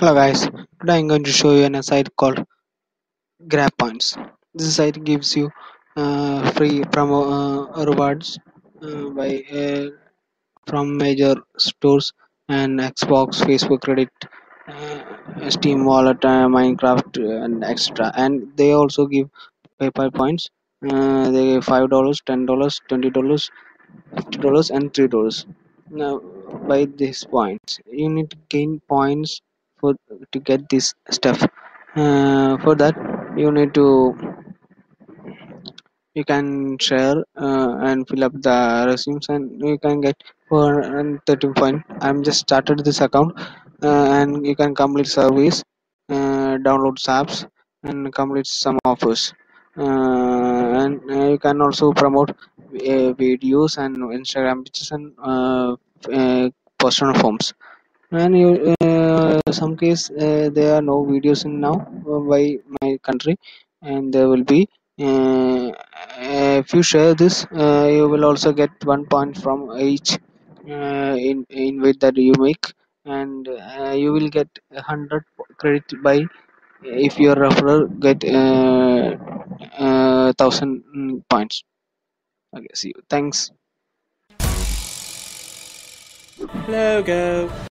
Hello guys, today I'm going to show you a site called GrabPoints. This site gives you uh, free promo uh, rewards uh, by uh, from major stores and Xbox, Facebook, Reddit, uh, Steam Wallet, uh, Minecraft, and extra. And they also give PayPal points. They give five dollars, ten dollars, twenty dollars, fifty dollars, and three dollars. Now, by these points, you need to gain points for to get this stuff. Uh, for that, you need to you can share uh, and fill up the resumes and you can get 413 point. I'm just started this account uh, and you can complete service uh, download apps and complete some offers. Uh, and uh, you can also promote videos and instagram pictures and uh, uh, personal forms. And you uh, some case uh, there are no videos in now uh, by my country. And there will be uh, if you share this uh, you will also get one point from each uh, in invite that you make. And uh, you will get hundred credit by if your referral get uh, uh, thousand points. Okay see you. Thanks. Logo.